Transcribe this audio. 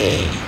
É.